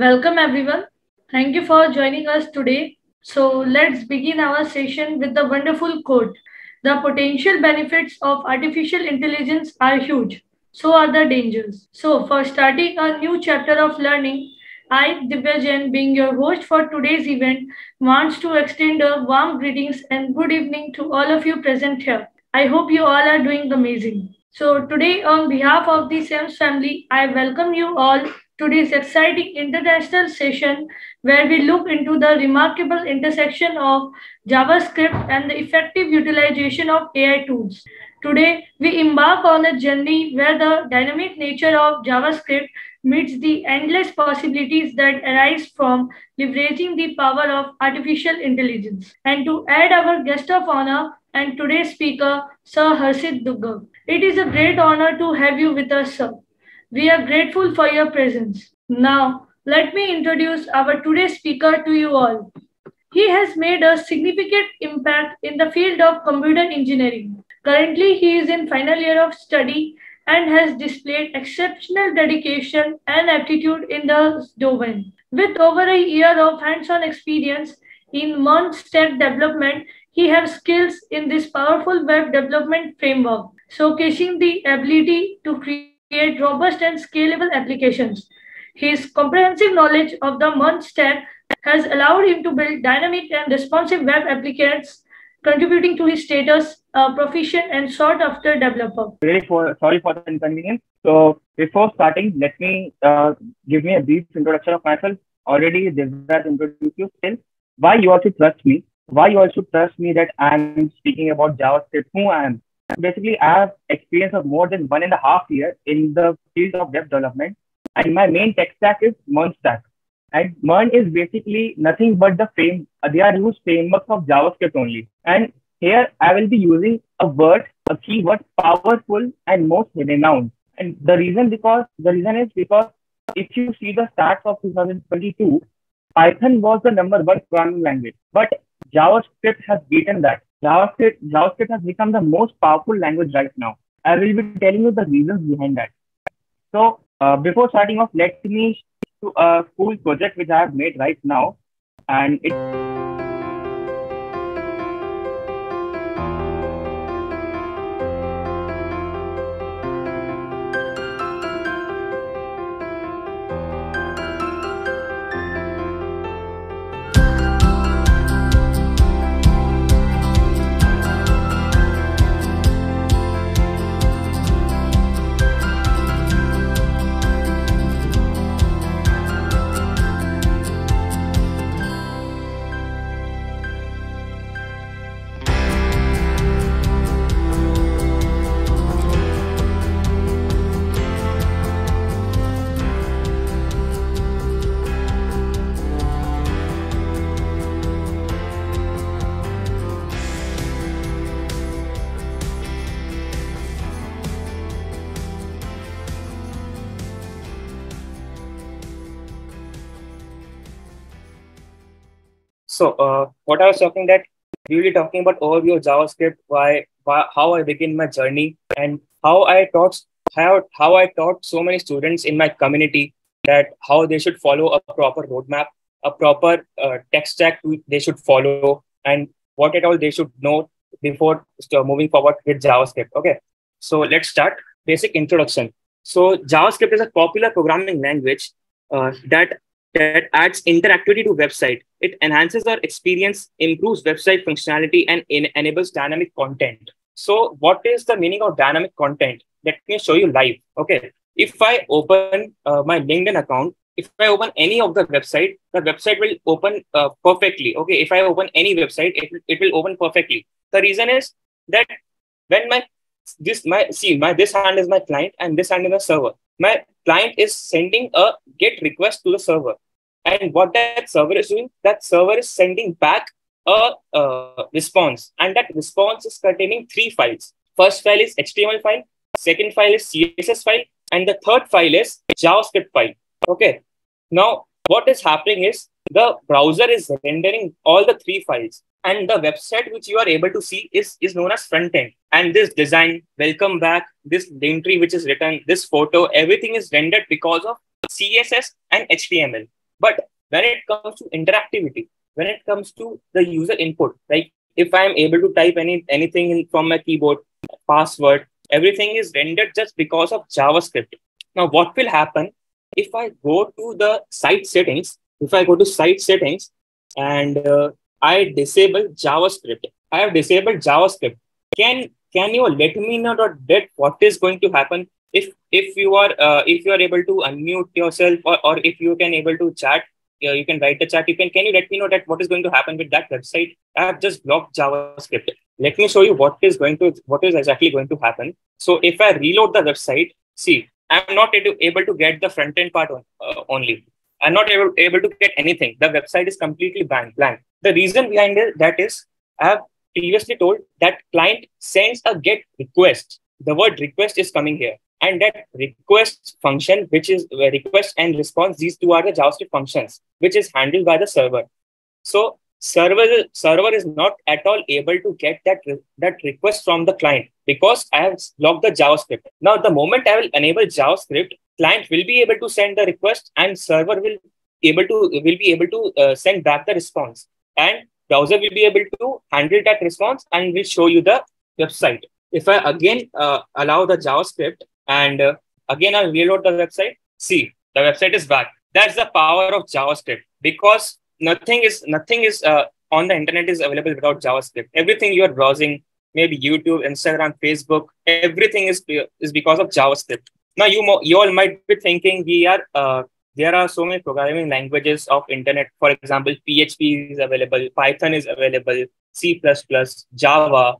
Welcome everyone. Thank you for joining us today. So let's begin our session with the wonderful quote. The potential benefits of artificial intelligence are huge. So are the dangers. So for starting a new chapter of learning, I, Divya being your host for today's event, wants to extend a warm greetings and good evening to all of you present here. I hope you all are doing amazing. So today, on behalf of the SEMS family, I welcome you all to this exciting international session where we look into the remarkable intersection of JavaScript and the effective utilization of AI tools. Today, we embark on a journey where the dynamic nature of JavaScript meets the endless possibilities that arise from leveraging the power of artificial intelligence. And to add our guest of honor and today's speaker, Sir Harshit Duggal. It is a great honor to have you with us, sir. We are grateful for your presence. Now, let me introduce our today's speaker to you all. He has made a significant impact in the field of computer engineering. Currently, he is in final year of study and has displayed exceptional dedication and aptitude in the domain. With over a year of hands-on experience in stack development, he has skills in this powerful web development framework, showcasing the ability to create create robust and scalable applications. His comprehensive knowledge of the MERN stack has allowed him to build dynamic and responsive web applications, contributing to his status uh, proficient and sought after developer. Really for, sorry for the inconvenience. So before starting, let me uh, give me a brief introduction of myself. Already Devrat introduced you. Still, why you also trust me? Why you also trust me that I'm speaking about JavaScript, who I am, basically I have experience of more than one and a half year in the field of web development. And my main tech stack is MERN stack. And MERN is basically nothing but the frame, uh, they are used frameworks of JavaScript only. And here I will be using a word, a keyword, powerful and most renowned. And the reason because the reason is because if you see the stats of 2022, Python was the number one programming language, but JavaScript has beaten that. JavaScript, JavaScript has become the most powerful language right now. I will be telling you the reasons behind that. So uh, before starting off, let me to a cool project which I have made right now, and it. So uh, what I was talking that we will be talking about overview of JavaScript, why, why how I begin my journey, and how I taught how how I taught so many students in my community that how they should follow a proper roadmap, a proper uh, tech stack they should follow, and what at all they should know before moving forward with JavaScript. Okay, so let's start. Basic introduction. So JavaScript is a popular programming language uh, that that adds interactivity to website. It enhances our experience, improves website functionality, and enables dynamic content. So, what is the meaning of dynamic content? Let me show you live. Okay. If I open uh, my LinkedIn account, if I open any of the website, the website will open uh, perfectly. Okay. If I open any website, it, it will open perfectly. The reason is that when my this my see my this hand is my client and this hand is the server. My client is sending a get request to the server and what that server is doing, that server is sending back a uh, response. And that response is containing three files. First file is HTML file, second file is CSS file, and the third file is JavaScript file. Okay. Now, what is happening is the browser is rendering all the three files. And the website which you are able to see is, is known as front end. And this design, welcome back, this entry which is written, this photo, everything is rendered because of CSS and HTML. But when it comes to interactivity, when it comes to the user input, like if I'm able to type any anything in, from my keyboard, password, everything is rendered just because of JavaScript. Now, what will happen if I go to the site settings? If I go to site settings and uh, I disable JavaScript, I have disabled JavaScript. Can can you let me know that what is going to happen if if you are uh, if you are able to unmute yourself or, or if you can able to chat uh, you can write the chat. You can can you let me know that what is going to happen with that website? I have just blocked javascript. Let me show you what is going to what is exactly going to happen. So if i reload the website see i'm not able to get the front end part on, uh, only. I'm not able, able to get anything. The website is completely blank blank. The reason behind it that is i have previously told that client sends a get request. The word request is coming here and that request function which is uh, request and response these two are the javascript functions which is handled by the server. So server server is not at all able to get that that request from the client because i have blocked the javascript. Now the moment i will enable javascript client will be able to send the request and server will able to will be able to uh, send back the response. And browser will be able to handle that response and will show you the website. If i again uh, allow the javascript and uh, again, I'll reload the website. See, the website is back. That's the power of JavaScript because nothing is nothing is uh, on the internet is available without JavaScript. Everything you are browsing, maybe YouTube, Instagram, Facebook, everything is is because of JavaScript. Now you you all might be thinking we are uh, there are so many programming languages of internet. For example, PHP is available, Python is available, C++, Java,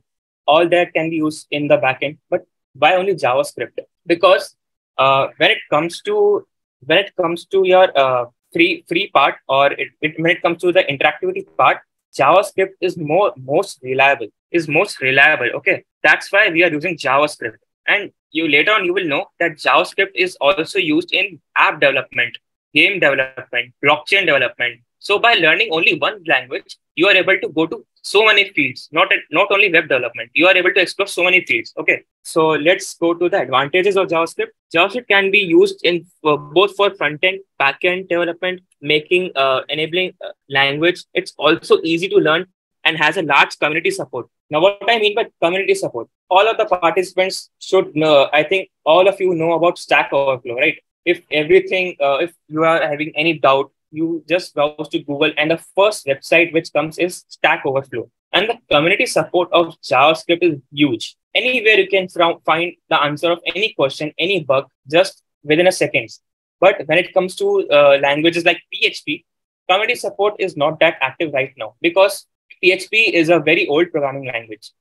all that can be used in the backend. But why only JavaScript? because uh, when it comes to when it comes to your uh, free free part or it, it, when it comes to the interactivity part javascript is more most reliable is most reliable okay? That's why we are using javascript. And you later on you will know that javascript is also used in app development game development blockchain development. So by learning only one language you are able to go to so many fields not not only web development you are able to explore so many fields okay? So let's go to the advantages of javascript. Javascript can be used in uh, both for front end back end development making uh, enabling uh, language. It's also easy to learn and has a large community support. Now what i mean by community support? All of the participants should know i think all of you know about stack overflow right? If everything uh, if you are having any doubt you just browse to Google, and the first website which comes is Stack Overflow. And the community support of JavaScript is huge. Anywhere you can find the answer of any question, any bug, just within a second. But when it comes to uh, languages like PHP, community support is not that active right now because PHP is a very old programming language.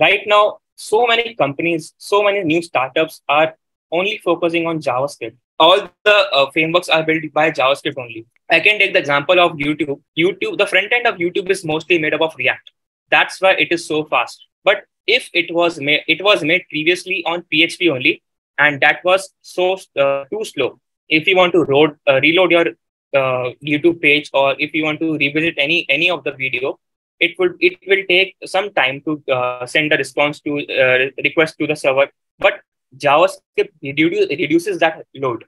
Right now, so many companies, so many new startups are only focusing on JavaScript. All the uh, frameworks are built by JavaScript only. I can take the example of YouTube. YouTube, the front end of YouTube is mostly made up of React. That's why it is so fast. But if it was made, it was made previously on PHP only, and that was so uh, too slow. If you want to load, uh, reload your uh, YouTube page, or if you want to revisit any any of the video, it will it will take some time to uh, send a response to uh, request to the server. But JavaScript reduces that load.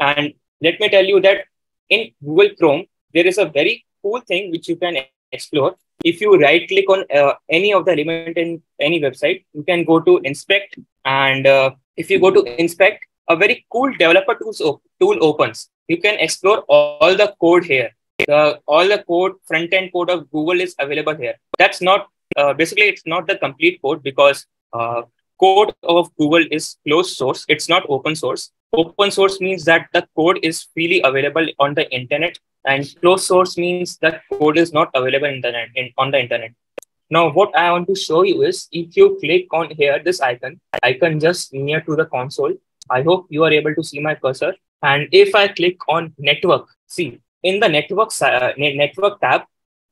And let me tell you that in Google Chrome, there is a very cool thing which you can explore. If you right click on uh, any of the element in any website, you can go to inspect. And uh, if you go to inspect, a very cool developer tools op- tool opens. You can explore all the code here. The, all the code, front end code of Google is available here. That's not, uh, basically, it's not the complete code because uh, code of Google is closed source. It's not open source. Open source means that the code is freely available on the internet, and closed source means that code is not available internet, in, on the internet. Now, what I want to show you is if you click on here, this icon, icon just near to the console. I hope you are able to see my cursor. And if I click on network, see in the network uh, network tab,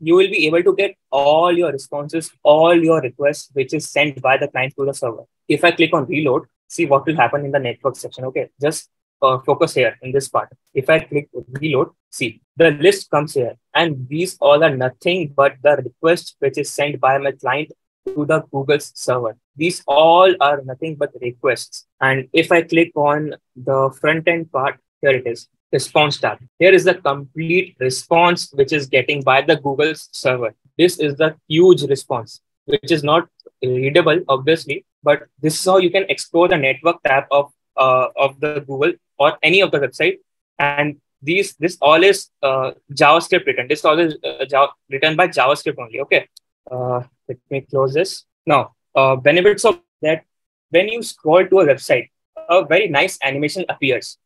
you will be able to get all your responses, all your requests, which is sent by the client to the server. If I click on reload, see what will happen in the network section. Okay, just uh, focus here in this part. If I click reload, see the list comes here, and these all are nothing but the request which is sent by my client to the Google's server. These all are nothing but requests. And if I click on the front end part, here it is. Response tab. Here is the complete response which is getting by the Google server. This is the huge response, which is not readable, obviously, but this is how you can explore the network tab of uh, of the Google or any of the website. And these this all is uh, JavaScript written. This all is uh, Java, written by JavaScript only. Okay. Uh, let me close this. Now, uh, benefits of that when you scroll to a website, a very nice animation appears.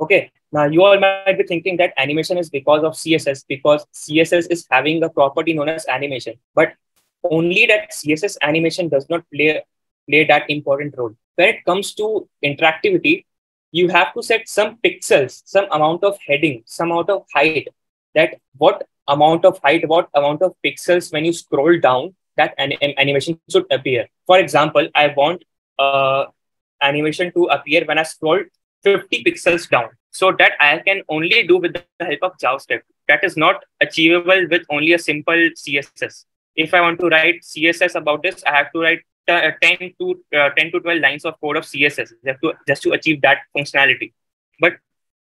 Okay. Now you all might be thinking that animation is because of CSS because CSS is having a property known as animation, but only that CSS animation does not play play that important role. When it comes to interactivity, you have to set some pixels, some amount of heading, some amount of height. That what amount of height, what amount of pixels when you scroll down, that an, an animation should appear. For example, I want uh, animation to appear when I scroll 50 pixels down. So that I can only do with the help of JavaScript. That is not achievable with only a simple CSS. If I want to write CSS about this, I have to write uh, 10 to uh, 10 to 12 lines of code of css just to, just to achieve that functionality but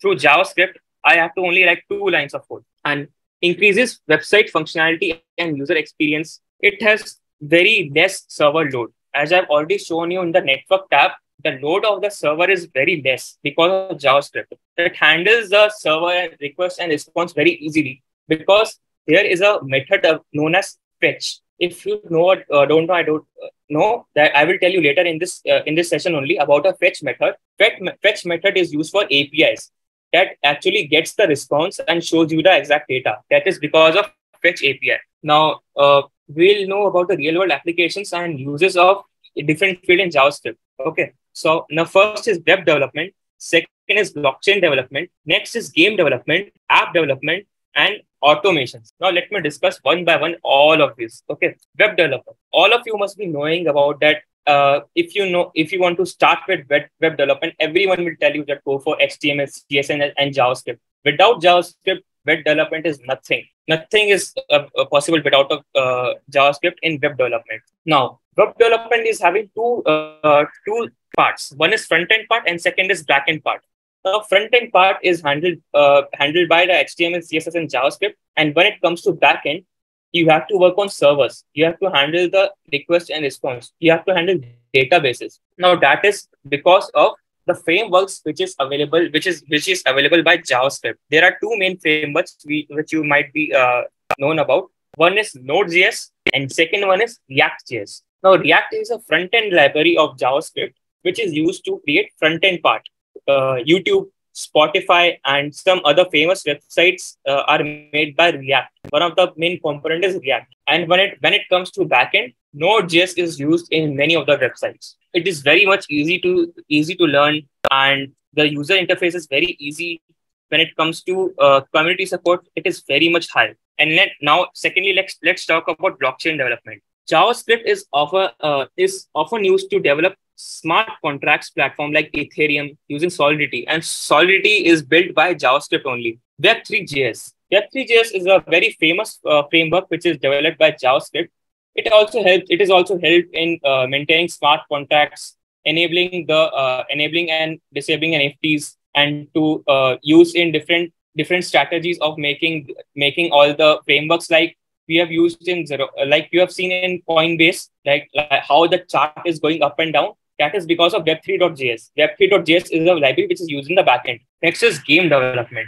through javascript i have to only write two lines of code and increases website functionality and user experience it has very less server load as i've already shown you in the network tab the load of the server is very less because of javascript. It handles the server request and response very easily because there is a method known as fetch. If you know uh, don't know i don't uh, know that i will tell you later in this uh, in this session only about a fetch method. Fetch, fetch method is used for apis that actually gets the response and shows you the exact data. That is because of fetch api now uh, we'll know about the real world applications and uses of different field in javascript. Okay so now first is web development second is blockchain development next is game development app development and automations. Now let me discuss one by one all of these. Okay, web developer. All of you must be knowing about that. Uh, if you know, if you want to start with web, web development, everyone will tell you that go for HTML, CSS, and JavaScript. Without JavaScript, web development is nothing. Nothing is uh, uh possible without uh, JavaScript in web development. Now, web development is having two uh, two parts. One is front end part, and second is back end part the front end part is handled uh, handled by the HTML, CSS, and JavaScript. And when it comes to backend, you have to work on servers. You have to handle the request and response. You have to handle databases. Now that is because of the frameworks which is available, which is which is available by JavaScript. There are two main frameworks we, which you might be uh, known about. One is Node.js, and second one is React.js. Now React is a front end library of JavaScript which is used to create front end part uh, YouTube, Spotify, and some other famous websites uh, are made by React. One of the main component is React. And when it when it comes to backend, Node.js is used in many of the websites. It is very much easy to easy to learn, and the user interface is very easy. When it comes to uh, community support, it is very much high. And let, now, secondly, let's let's talk about blockchain development. JavaScript is often uh, is often used to develop smart contracts platform like Ethereum using Solidity, and Solidity is built by JavaScript only. Web3.js. Web3.js is a very famous uh, framework which is developed by JavaScript. It also helps. It is also helped in uh, maintaining smart contracts, enabling the uh, enabling and disabling NFTs, and to uh, use in different different strategies of making making all the frameworks like we have used in zero like you have seen in coinbase like, like how the chart is going up and down that is because of Web3.js. Web3.js is a library which is used in the backend. Next is game development.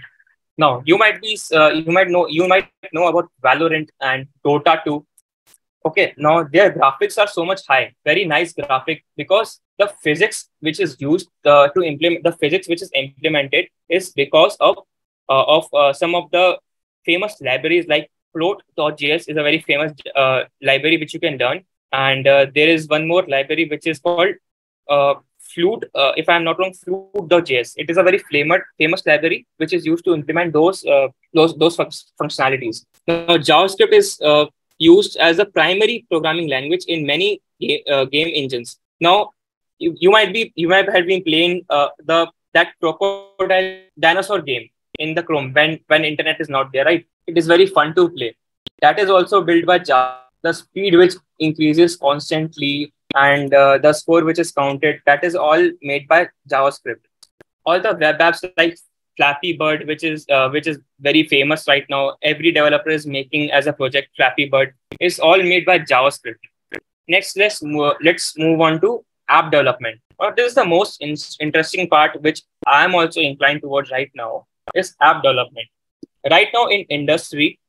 Now you might be uh, you might know you might know about Valorant and Dota 2. Okay, now their graphics are so much high, very nice graphic because the physics which is used uh, to implement the physics which is implemented is because of uh, of uh, some of the famous libraries like float.js is a very famous uh, library which you can learn and uh, there is one more library which is called uh, Flute, uh, if I'm not wrong, Flute.js. It is a very famous, famous library which is used to implement those uh, those those functionalities. Now, JavaScript is uh, used as a primary programming language in many ga- game engines. Now, you, you might be you might have been playing the that crocodile dinosaur game in the Chrome when when internet is not there, right? It is very fun to play. That is also built by Java. The speed which increases constantly and uh, the score which is counted that is all made by javascript all the web apps like Flappy Bird, which is uh, which is very famous right now. Every developer is making as a project Flappy Bird. It's all made by JavaScript. Next, let's move, let's move on to app development. Well, this is the most in- interesting part, which I'm also inclined towards right now, is app development. Right now in industry,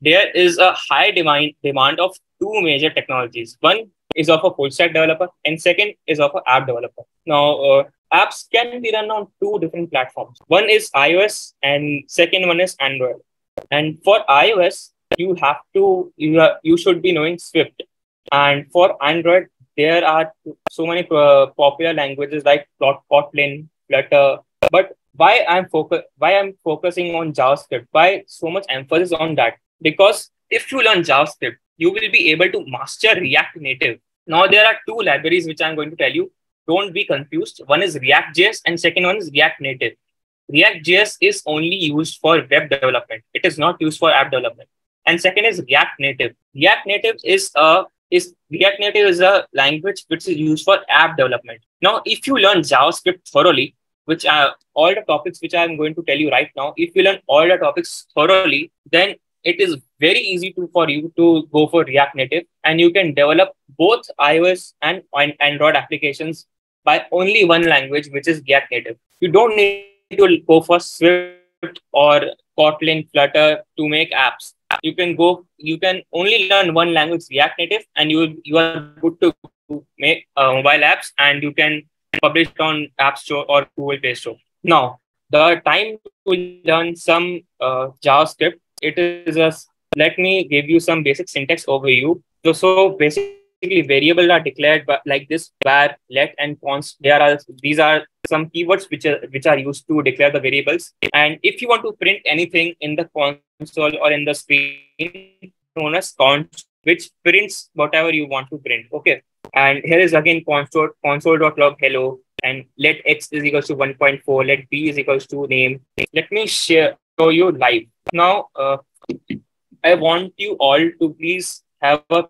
there is a high demand demand of two major technologies. One is of a full stack developer, and second is of an app developer. Now, uh, apps can be run on two different platforms. One is iOS, and second one is Android. And for iOS, you have to you have, you should be knowing Swift, and for Android, there are so many uh, popular languages like Kotlin, Flutter. But why I'm focus why I'm focusing on JavaScript? Why so much emphasis on that? Because if you learn JavaScript, you will be able to master React Native. Now there are two libraries which I'm going to tell you. Don't be confused. One is React.js and second one is React Native. React.js is only used for web development. It is not used for app development. And second is React Native. React Native is a is React Native is a language which is used for app development. Now, if you learn JavaScript thoroughly, which are all the topics which I'm going to tell you right now, if you learn all the topics thoroughly, then it is very easy to for you to go for React Native, and you can develop both iOS and Android applications by only one language, which is React Native. You don't need to go for Swift or Kotlin, Flutter to make apps you can go you can only learn one language react native and you you are good to make uh, mobile apps and you can publish it on app store or google play store. Now the time to learn some uh, javascript it is a let me give you some basic syntax overview. So, so basically variables are declared by, like this var let and const. There are these are some keywords which are which are used to declare the variables. And if you want to print anything in the console or in the screen known as const which prints whatever you want to print okay? And here is again console console.log hello and let x is equals to 1.4 let b is equals to name. Let me share show you live. Now uh, i want you all to please have a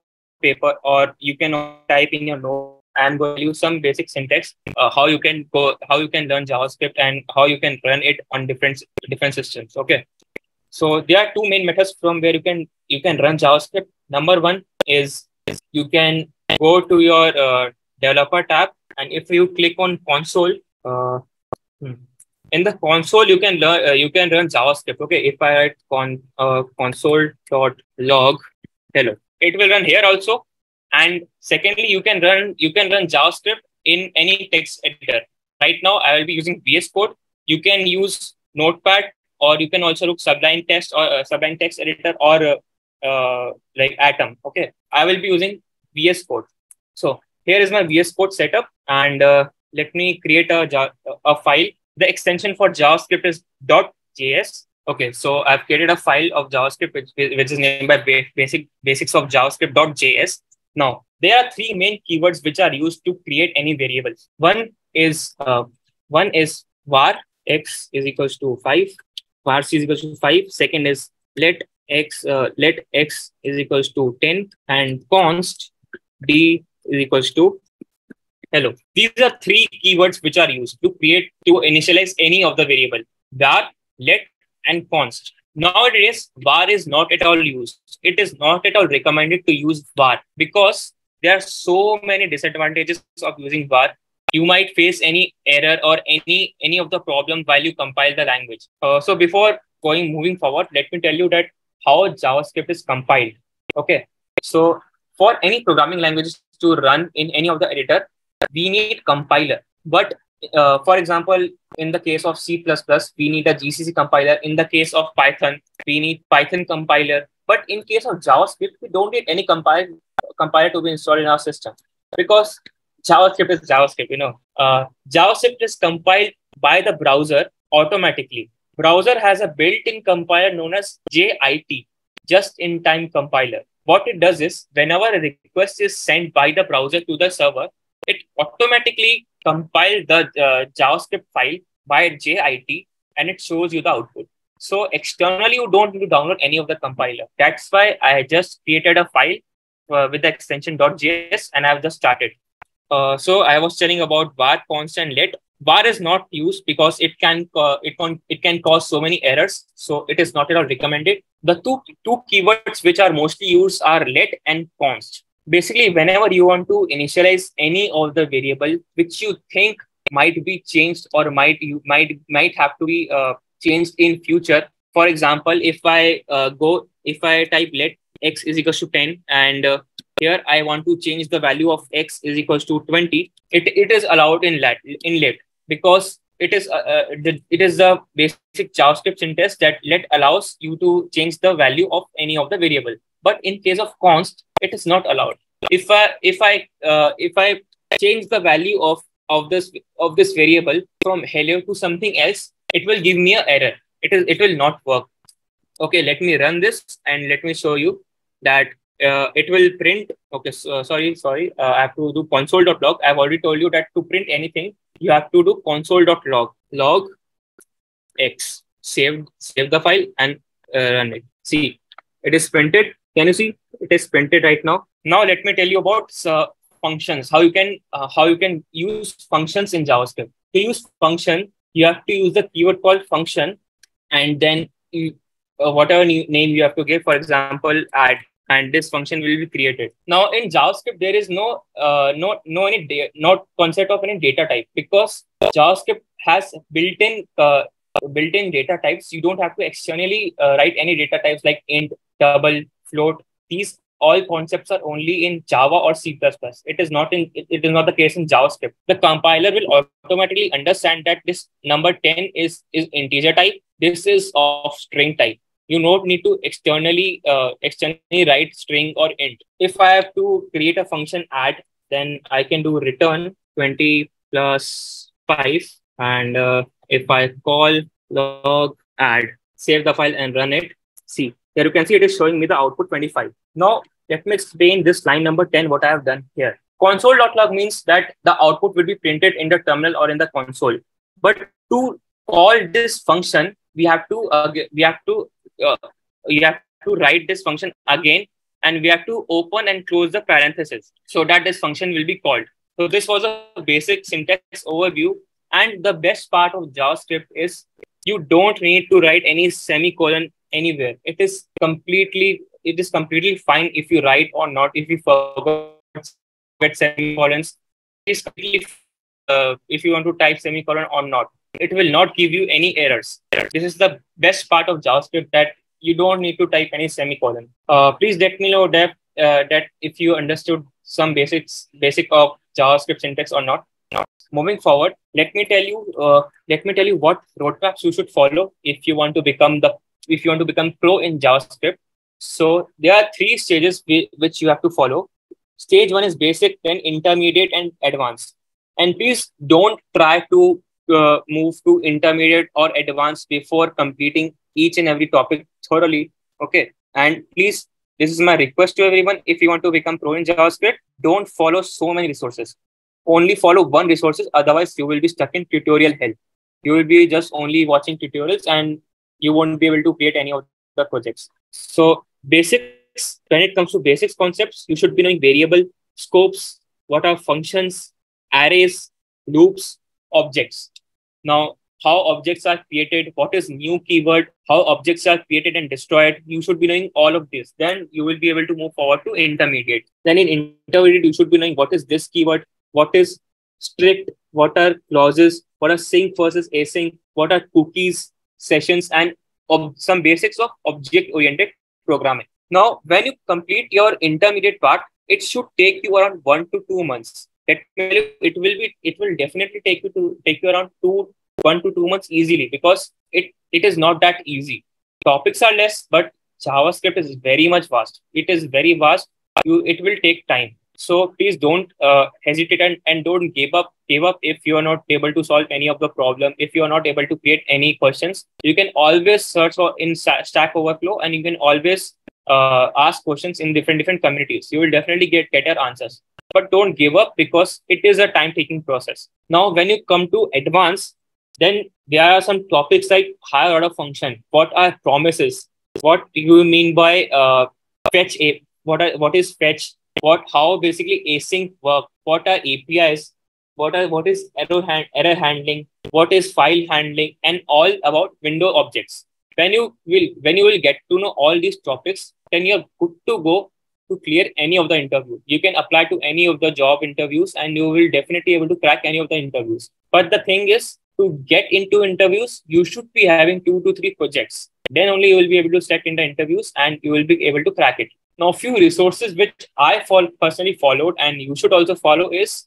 paper or you can type in your note and will use some basic syntax uh, how you can go how you can learn javascript and how you can run it on different different systems okay so there are two main methods from where you can you can run javascript. Number one is, you can go to your uh, developer tab and if you click on console uh, hmm, in the console you can learn uh, you can run javascript. Okay if i write con uh, console dot log hello. It will run here also. And secondly, you can run you can run JavaScript in any text editor. Right now, I will be using VS Code. You can use Notepad, or you can also look Sublime Text or uh, Sublime Text Editor or uh, uh, like Atom. Okay, I will be using VS Code. So here is my VS Code setup, and uh, let me create a a file. The extension for JavaScript is .js. Okay, so I've created a file of JavaScript which, which is named by basic basics of JavaScript.js. Now, there are three main keywords which are used to create any variables. One is uh, one is var x is equals to five, var c is equals to five. Second is let x uh, let x is equals to ten, and const d is equals to hello. These are three keywords which are used to create to initialize any of the variable var, let, and const. Nowadays, var is not at all used. It is not at all recommended to use var because there are so many disadvantages of using var. You might face any error or any any of the problem while you compile the language. Uh, so before going moving forward, let me tell you that how JavaScript is compiled. Okay, so for any programming languages to run in any of the editor, we need compiler. But uh, for example, in the case of C++, we need a GCC compiler. In the case of Python, we need Python compiler. But in case of JavaScript, we don't need any compiler, compiler to be installed in our system because JavaScript is JavaScript. You know, uh, JavaScript is compiled by the browser automatically. Browser has a built-in compiler known as JIT, just-in-time compiler. What it does is, whenever a request is sent by the browser to the server, it automatically compile the uh, JavaScript file by JIT and it shows you the output. So externally, you don't need to download any of the compiler. That's why I just created a file uh, with the extension .js and I've just started. Uh, so I was telling about var, const, and let. var is not used because it can uh, it can it can cause so many errors. So it is not at all recommended. The two two keywords which are mostly used are let and const. Basically whenever you want to initialize any of the variable which you think might be changed or might you might might have to be uh, changed in future. For example if i uh, go if i type let x is equals to 10 and uh, here I want to change the value of x is equals to 20, it, it is allowed in let, in let because it is uh, uh, it is the basic JavaScript syntax that let allows you to change the value of any of the variable. But in case of const, it is not allowed. If I if I uh, if I change the value of of this of this variable from hello to something else, it will give me an error. It is it will not work. Okay, let me run this and let me show you that uh, it will print okay so, sorry sorry uh, i have to do console.log i've already told you that to print anything you have to do console.log log. Log x. Save save the file and uh, run it. See it is printed. Can you see? It is printed right now. Now let me tell you about uh, functions. How you can uh, how you can use functions in javascript. To use function you have to use the keyword called function and then you, uh, whatever name you have to give. For example add and this function will be created. Now in JavaScript, there is no uh, no no any not concept of any data type because JavaScript has built-in uh, built-in data types. You don't have to externally uh, write any data types like int, double, float. These all concepts are only in Java or C++. It is not in it, it is not the case in JavaScript. The compiler will automatically understand that this number 10 is is integer type. This is of string type you don't need to externally uh, externally write string or int. If I have to create a function add, then I can do return 20 plus 5. And uh, if I call log add, save the file and run it, see, here you can see it is showing me the output 25. Now, let me explain this line number 10, what I have done here. Console.log means that the output will be printed in the terminal or in the console. But to call this function, we have to uh, we have to uh, you have to write this function again and we have to open and close the parenthesis so that this function will be called. So this was a basic syntax overview. And the best part of JavaScript is you don't need to write any semicolon anywhere. It is completely it is completely fine if you write or not. If you forget semicolons, it's completely uh, if you want to type semicolon or not it will not give you any errors. This is the best part of JavaScript that you don't need to type any semicolon. Uh, please let me know that, uh, that if you understood some basics, basic of JavaScript syntax or not. Moving forward, let me tell you, uh, let me tell you what roadmaps you should follow if you want to become the, if you want to become pro in JavaScript. So there are three stages which you have to follow. Stage one is basic, then intermediate and advanced. And please don't try to uh, move to intermediate or advanced before completing each and every topic thoroughly. Okay. And please, this is my request to everyone. If you want to become pro in JavaScript, don't follow so many resources. Only follow one resources. Otherwise, you will be stuck in tutorial hell. You will be just only watching tutorials and you won't be able to create any of the projects. So basics, when it comes to basics concepts, you should be knowing variable, scopes, what are functions, arrays, loops, objects. Now, how objects are created, what is new keyword, how objects are created and destroyed. You should be knowing all of this. Then you will be able to move forward to intermediate. Then in intermediate, you should be knowing what is this keyword, what is strict, what are closures, what are sync versus async, what are cookies, sessions, and some basics of object-oriented programming. Now, when you complete your intermediate part, it should take you around one to two months that it will be it will definitely take you to take you around two one to two months easily because it it is not that easy. Topics are less but javascript is very much vast. It is very vast. You it will take time. So please don't uh, hesitate and, and don't give up give up if you are not able to solve any of the problem if you are not able to create any questions. You can always search for in stack overflow and you can always uh, ask questions in different different communities you will definitely get better answers but don't give up because it is a time taking process. Now, when you come to advanced, then there are some topics like higher order function. What are promises? What do you mean by uh, fetch? A, what are, what is fetch? What how basically async work? What are APIs? what are what is error hand, error handling, what is file handling, and all about window objects. When you will when you will get to know all these topics, then you're good to go to clear any of the interview. You can apply to any of the job interviews, and you will definitely able to crack any of the interviews. But the thing is, to get into interviews, you should be having two to three projects. Then only you will be able to select in the interviews, and you will be able to crack it. Now, few resources which I personally followed and you should also follow is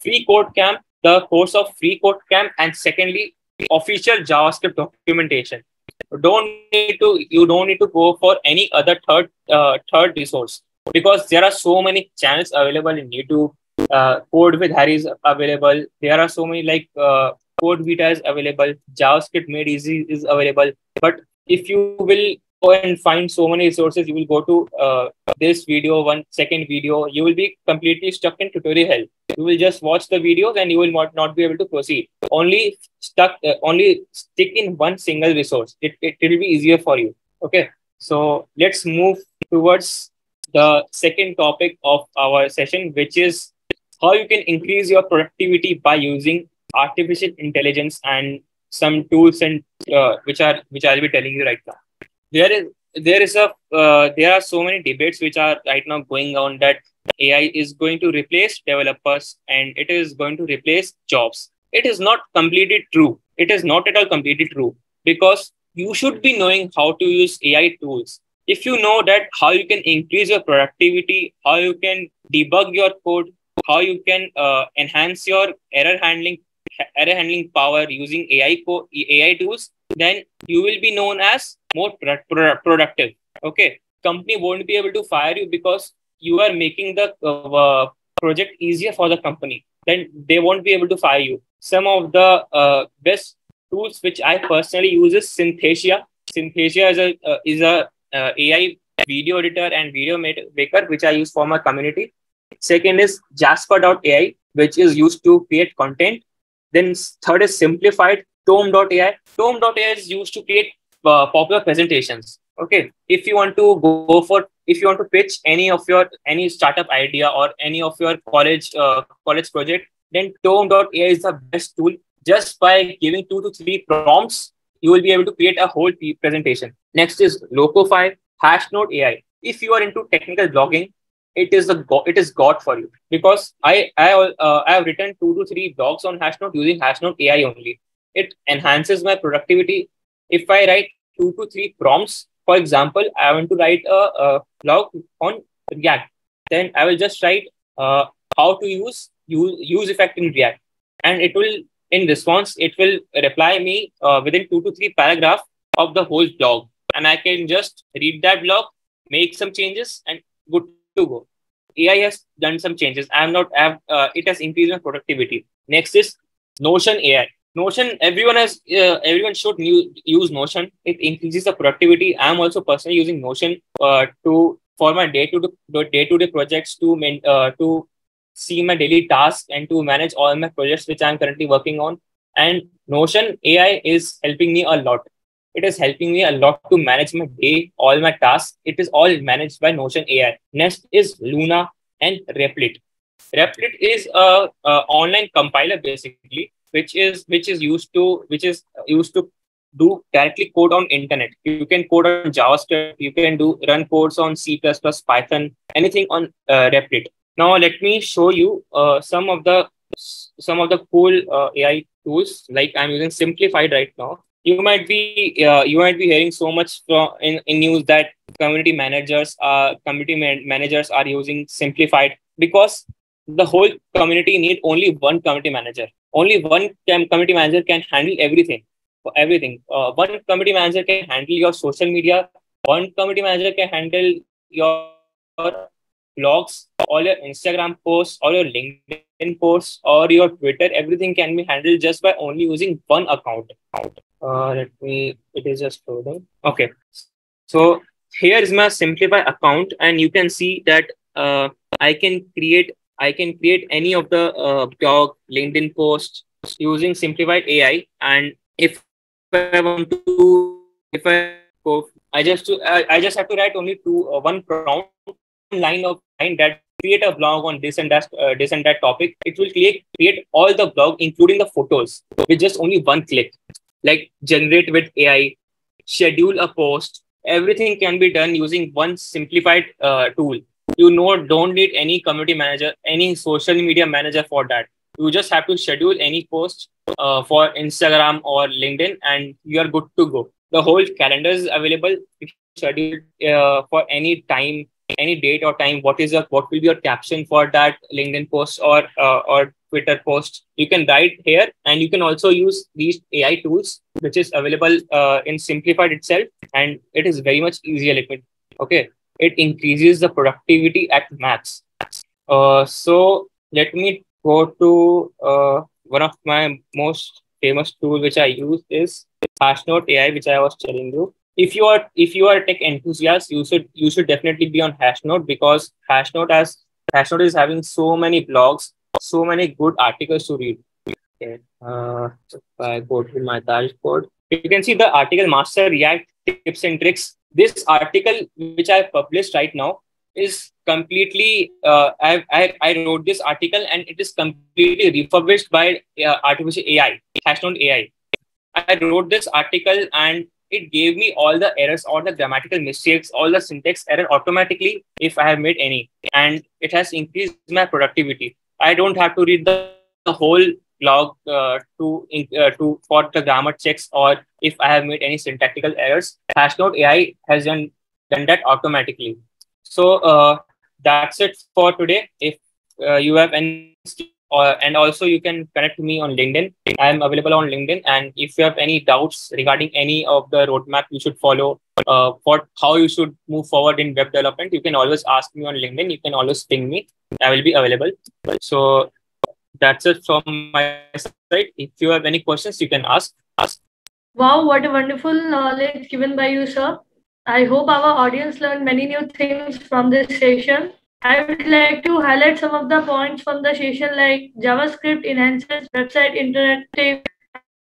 Free Code Camp, the course of Free Code Camp, and secondly, official JavaScript documentation. Don't need to you don't need to go for any other third uh, third resource because there are so many channels available in YouTube. Uh, Code with Harry is available. There are so many like uh, Code Vita is available. JavaScript Made Easy is available. But if you will go and find so many resources. You will go to uh, this video one second video. You will be completely stuck in tutorial hell. You will just watch the videos and you will not, not be able to proceed. Only stuck uh, only stick in one single resource. It, it, will be easier for you. Okay? So let's move towards the second topic of our session which is how you can increase your productivity by using artificial intelligence and some tools and uh, which are which i'll be telling you right now there is there is a uh, there are so many debates which are right now going on that AI is going to replace developers and it is going to replace jobs. It is not completely true. It is not at all completely true because you should be knowing how to use AI tools. If you know that how you can increase your productivity, how you can debug your code, how you can uh, enhance your error handling error handling power using AI co- AI tools, then you will be known as more pro- pro- productive. Okay, company won't be able to fire you because you are making the uh, project easier for the company. Then they won't be able to fire you. Some of the uh, best tools which I personally use is Synthesia. Synthesia is a uh, is a uh, AI video editor and video maker which I use for my community. Second is Jasper.ai, which is used to create content. Then third is Simplified, Tome.ai. Tome.ai is used to create uh, popular presentations. Okay, if you want to go for if you want to pitch any of your any startup idea or any of your college uh, college project, then Tome.ai is the best tool. Just by giving two to three prompts, you will be able to create a whole presentation. Next is Locofy, Hashnode AI. If you are into technical blogging, it is the it is God for you because I I uh, I have written two to three blogs on Hashnode using Hashnode AI only it enhances my productivity. If I write two to three prompts, for example, I want to write a, a blog on React, then I will just write uh, how to use, use use effect in React, and it will in response it will reply me uh, within two to three paragraph of the whole blog, and I can just read that blog, make some changes, and good to go. AI has done some changes. I'm not. I've, uh, it has increased my productivity. Next is Notion AI. Notion, everyone has, uh, everyone should use Notion. It increases the productivity. I'm also personally using Notion uh, to for my day to day to day projects to main, uh, to see my daily tasks and to manage all my projects which I'm currently working on. And Notion AI is helping me a lot. It is helping me a lot to manage my day, all my tasks. It is all managed by Notion AI. Next is Luna and Replit. Replit is a, a online compiler basically which is which is used to which is used to do directly code on internet. You can code on javascript you can do run codes on c++ python anything on uh, now let me show you uh, some of the some of the cool uh, ai tools. Like i'm using simplified right now. You might be uh, you might be hearing so much from in, in news that community managers uh community man- managers are using simplified because the whole community need only one community manager. Only one community manager can handle everything For everything. Uh, one community manager can handle your social media one community manager can handle your blogs all your instagram posts all your linkedin posts or your twitter everything can be handled just by only using one account. Uh, let me it is just loading. Okay. So here is my simplify account and you can see that uh, i can create I can create any of the uh, blog, LinkedIn posts using simplified AI. And if I want to, if I go, I just I, I just have to write only two uh, one prompt line of line that create a blog on this and that uh, this and that topic. It will create create all the blog including the photos with just only one click. Like generate with ai schedule a post. Everything can be done using one simplified uh, tool you know don't need any community manager any social media manager for that. You just have to schedule any post uh, for instagram or linkedin and you are good to go. The whole calendar is available. Schedule uh, for any time any date or time. What is your what will be your caption for that linkedin post or uh, or twitter post? You can write here and you can also use these ai tools which is available uh, in simplified itself and it is very much easier liquid okay it increases the productivity at max uh, so let me go to uh, one of my most famous tool which i use is hashnode ai which i was telling you if you are if you are a tech enthusiast, you should you should definitely be on Hashnode because Hashnode has Hashnode is having so many blogs, so many good articles to read. Okay. Uh, if I go to my dashboard, you can see the article Master React Tips and Tricks. This article which I published right now is completely uh, I, I I wrote this article and it is completely refurbished by uh, artificial AI, Hashnode AI. I wrote this article and it gave me all the errors, all the grammatical mistakes, all the syntax error automatically if I have made any. And it has increased my productivity. I don't have to read the, the whole blog uh, to uh, to for the grammar checks or if I have made any syntactical errors. Hashnode AI has done done that automatically. So uh, that's it for today. If uh, you have any and also you can connect to me on linkedin i am available on linkedin and if you have any doubts regarding any of the roadmap you should follow uh, for how you should move forward in web development you can always ask me on linkedin you can always ping me i will be available so that's it from my side if you have any questions you can ask ask wow what a wonderful knowledge given by you sir i hope our audience learned many new things from this session I would like to highlight some of the points from the session like JavaScript enhances website interactive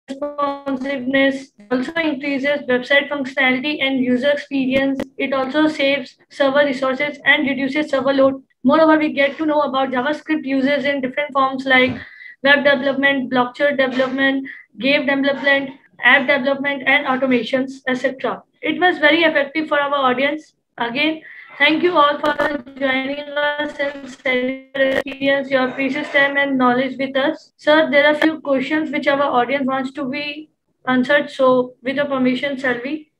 responsiveness, also increases website functionality and user experience. It also saves server resources and reduces server load. Moreover, we get to know about JavaScript uses in different forms like web development, blockchain development, game development, app development, and automations, etc. It was very effective for our audience. Again, Thank you all for joining us and sharing your experience, your precious time and knowledge with us. Sir, there are a few questions which our audience wants to be answered. So, with your permission, shall we?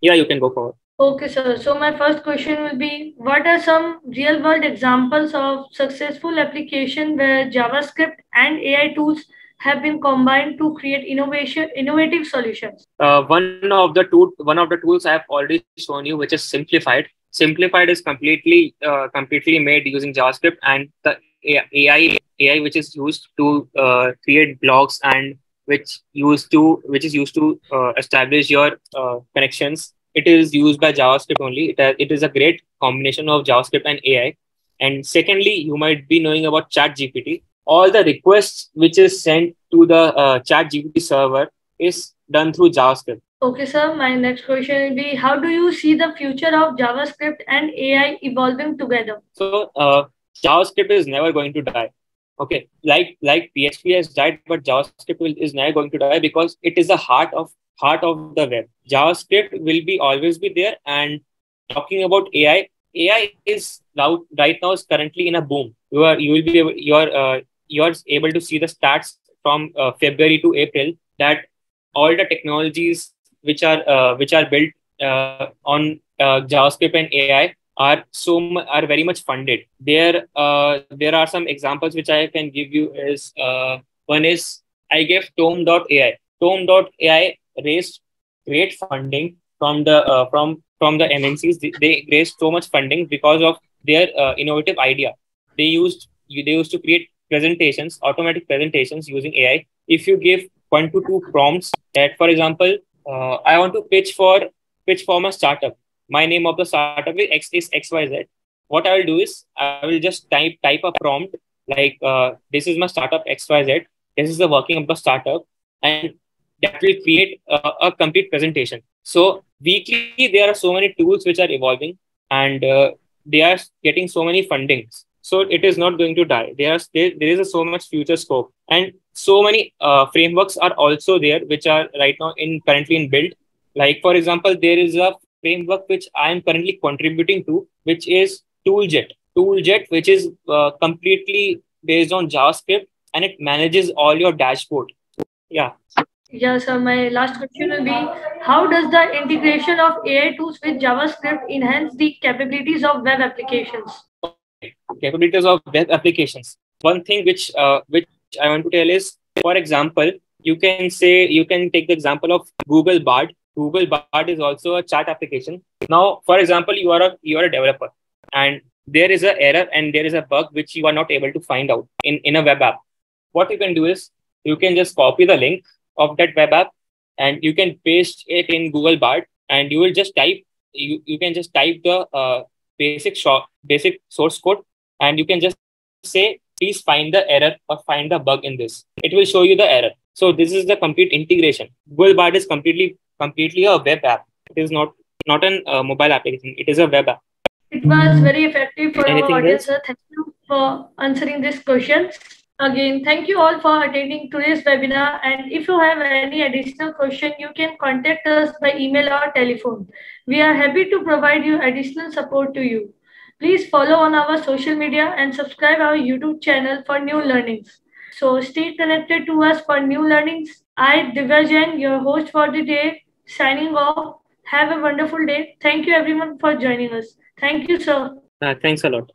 Yeah, you can go forward. Okay, sir. So, my first question will be What are some real world examples of successful application where JavaScript and AI tools have been combined to create innovation innovative solutions? Uh, one of the two one of the tools i have already shown you which is simplified. Simplified is completely uh, completely made using javascript and the ai ai which is used to uh, create blogs and which used to which is used to uh, establish your uh, connections it is used by javascript only it, uh, it is a great combination of javascript and ai and secondly you might be knowing about chat gpt all the requests which is sent to the uh, chat gpt server is done through javascript Okay, sir. My next question will be How do you see the future of JavaScript and AI evolving together? So, uh, JavaScript is never going to die. Okay, like like PHP has died, but JavaScript will, is never going to die because it is the heart of heart of the web. JavaScript will be always be there. And talking about AI, AI is now right now is currently in a boom. You are you will be able, you are uh, you are able to see the stats from uh, February to April that all the technologies which are uh, which are built uh, on uh, JavaScript and AI are so are very much funded. There uh, there are some examples which I can give you. Is one is I gave Tome.ai. Tome.ai raised great funding from the uh, from from the MNCs. They raised so much funding because of their innovative idea. They used they used to create presentations, automatic presentations using AI. If you give one to two prompts that, for example, uh, I want to pitch for pitch for my startup. My name of the startup is X is XYZ. What I will do is I will just type type a prompt like uh, this is my startup XYZ. This is the working of the startup, and that will create a, a complete presentation. So weekly there are so many tools which are evolving, and uh, they are getting so many fundings. So it is not going to die. There are there, there is a so much future scope. And so many uh, frameworks are also there which are right now in currently in build. Like for example there is a framework which i am currently contributing to which is tooljet. Tooljet which is uh, completely based on javascript and it manages all your dashboard. Yeah yeah, so my last question will be How does the integration of AI tools with JavaScript enhance the capabilities of web applications? Capabilities of web applications. One thing which uh, which I want to tell is, for example, you can say you can take the example of Google Bard. Google Bard is also a chat application. Now, for example, you are a you are a developer, and there is an error and there is a bug which you are not able to find out in, in a web app. What you can do is you can just copy the link of that web app and you can paste it in Google Bard and you will just type you, you can just type the uh, basic short basic source code and you can just say please find the error or find the bug in this. It will show you the error. So this is the complete integration. Google bard is completely completely a web app. It is not not an uh, mobile application. It is a web app. It was very effective for Anything our audience thank you for answering these questions Again, thank you all for attending today's webinar. And if you have any additional question, you can contact us by email or telephone. We are happy to provide you additional support to you. Please follow on our social media and subscribe our YouTube channel for new learnings. So stay connected to us for new learnings. I, Divya Jain, your host for the day, signing off. Have a wonderful day. Thank you everyone for joining us. Thank you, sir. Uh, thanks a lot.